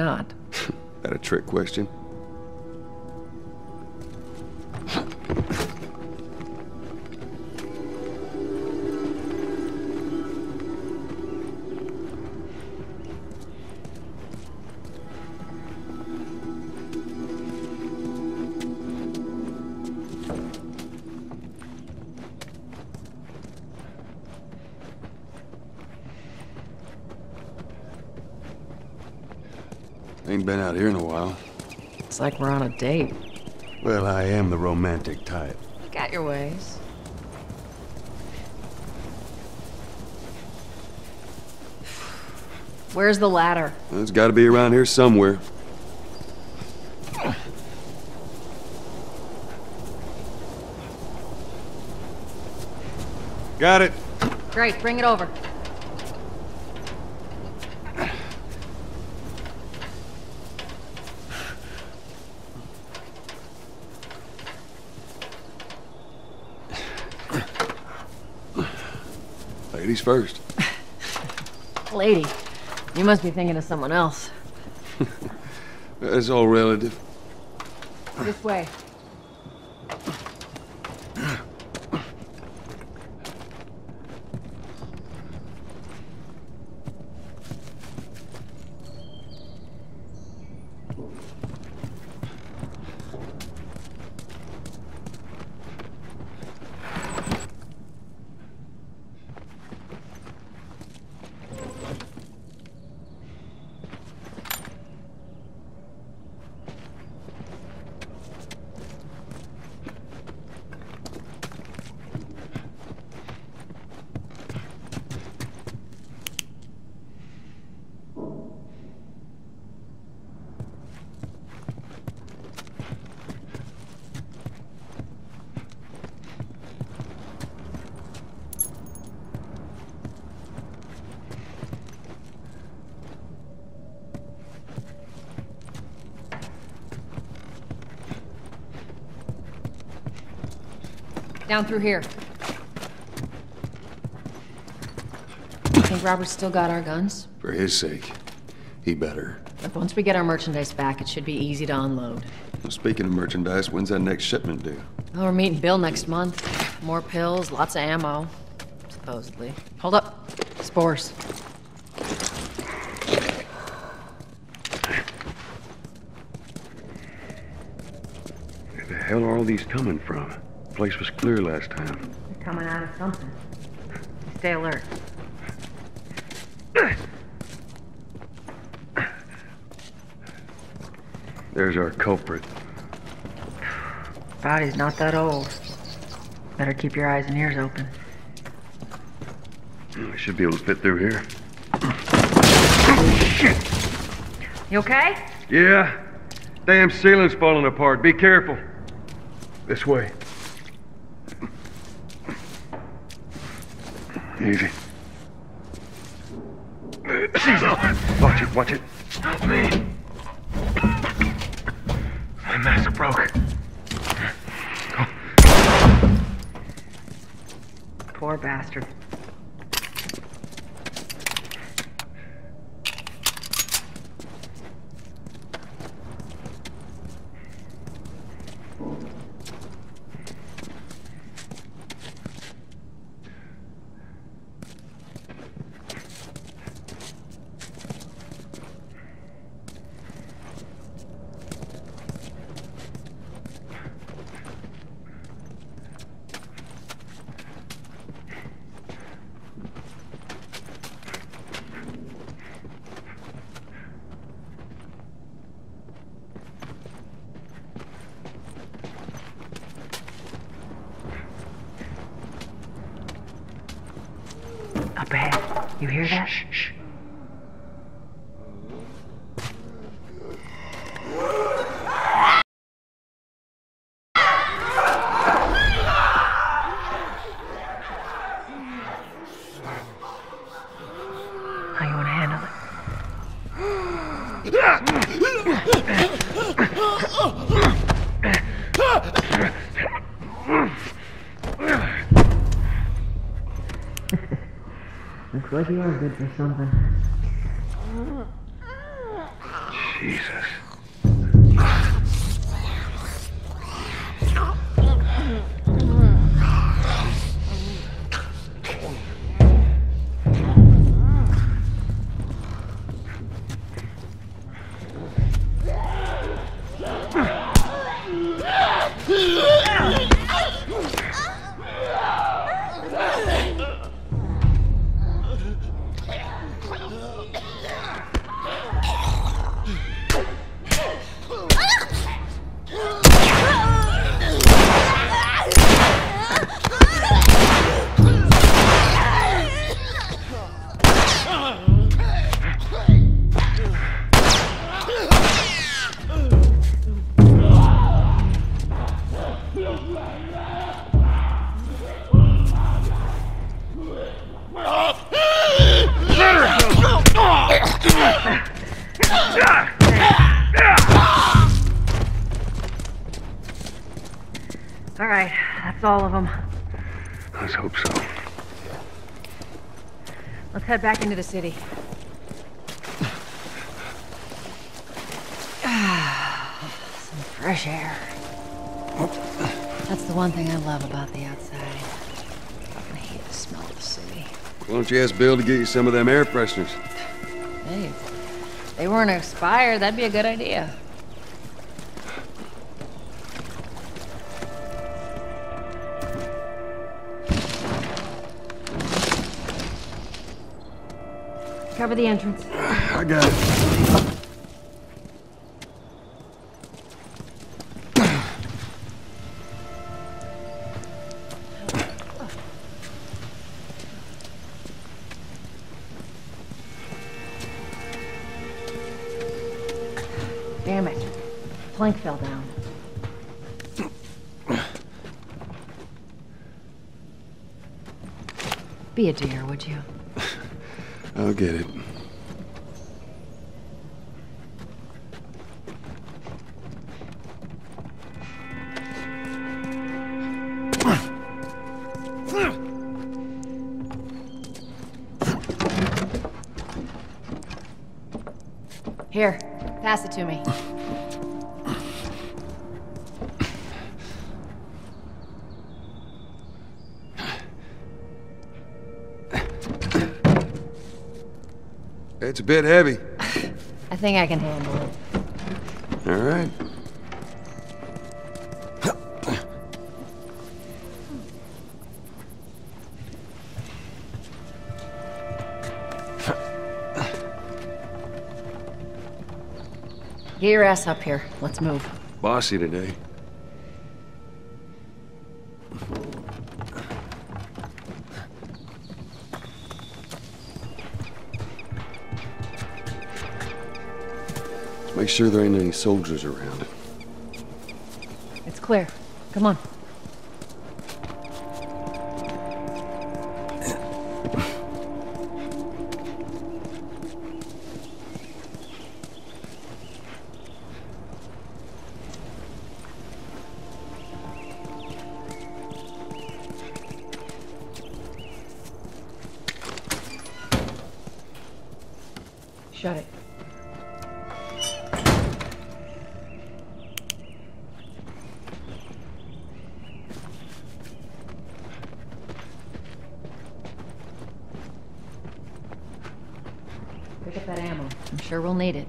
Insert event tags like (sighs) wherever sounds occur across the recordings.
not? (laughs) That a trick question? Ain't been out here in a while. It's like we're on a date. Well, I am the romantic type. You got your ways. Where's the ladder? It's gotta be around here somewhere. Got it. Great, bring it over. Ladies first. (laughs) Lady, you must be thinking of someone else. (laughs) It's all relative. This way. Down through here. Think Robert's still got our guns? For his sake, he better. Look, once we get our merchandise back, it should be easy to unload. Well, speaking of merchandise, when's that next shipment due? Well, we're meeting Bill next month. More pills, lots of ammo. Supposedly. Hold up. Spores. Where the hell are all these coming from? Place was clear last time. They're coming out of something. Stay alert. There's our culprit. Body's not that old. Better keep your eyes and ears open. I should be able to fit through here. You okay? Yeah. Damn ceiling's falling apart. Be careful. This way. Easy. Watch it, watch it. Help me. My mask broke. Poor bastard. Up ahead. You hear that? Shh, shh. How you want to handle it? Looks like you are good for something. Jesus. Of them. Let's hope so. Let's head back into the city. Ah (sighs) some fresh air. That's the one thing I love about the outside. I hate the smell of the city. Why don't you ask Bill to get you some of them air fresheners? Hey, if they weren't expired, that'd be a good idea. Cover the entrance. I got it. Damn it. Plank fell down. Be a dear, would you? I'll get it. Here, pass it to me. It's a bit heavy. (laughs) I think I can handle it. All right. Get your ass up here. Let's move. Bossy today. Make sure there ain't any soldiers around. It's clear. Come on. Shut it. Up that ammo. I'm sure we'll need it.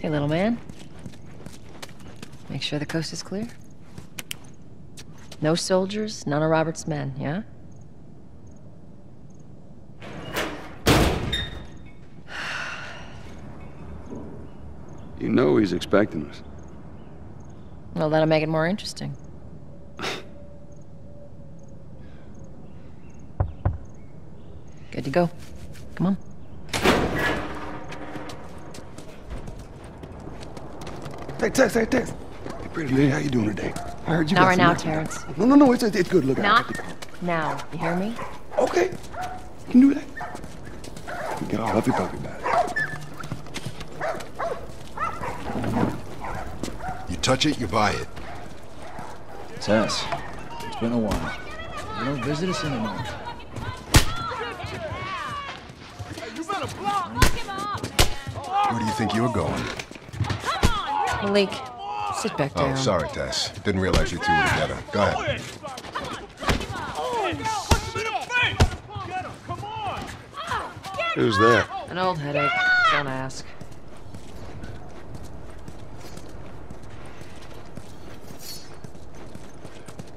Hey, little man. Make sure the coast is clear. No soldiers, none of Robert's men, yeah? You know he's expecting us. Well, that'll make it more interesting. (sighs) Good to go. Come on. Hey, Tess, hey, Tess. Hey, pretty lady, how you doing today? I heard you Not got right some now, nerve. Terrence. No, no, no, it's, it's good. Look, Not now. You hear me? Okay, you can do that. Get all huffy puffy about it. Touch it, you buy it. Tess, it's been a while. You don't visit us anymore. Where do you think you're going? Malik, sit back oh, down. Oh, sorry, Tess. Didn't realize you two were together. Go ahead. Who's that? An old headache. Don't ask.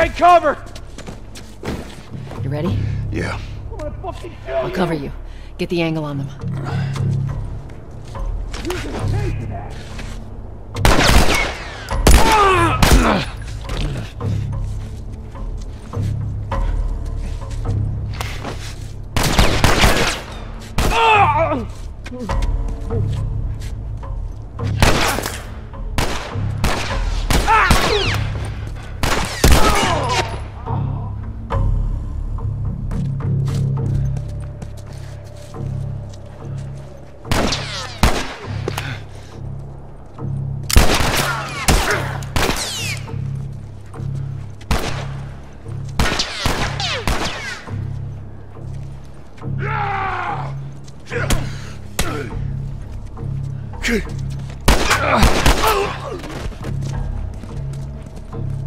Take cover! You ready? Yeah. I'll cover you. Get the angle on them. (laughs)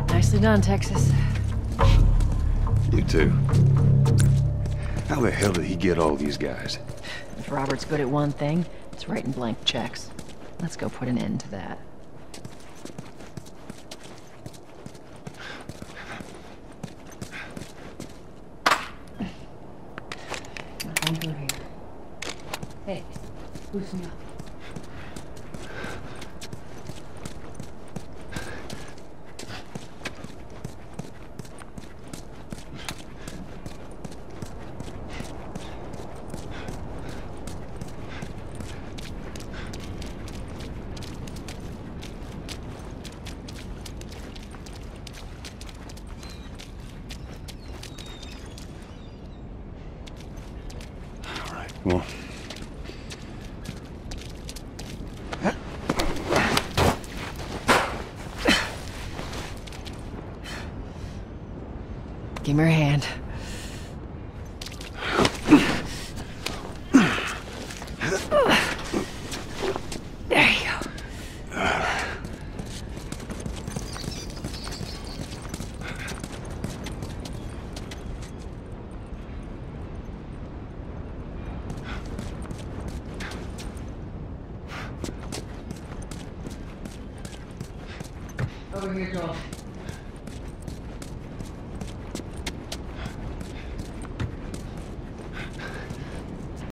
Nicely done, Texas. You too. How the hell did he get all these guys? If Robert's good at one thing, it's writing blank checks. Let's go put an end to that. Through here. Hey, loosen up. On. Give me your hand.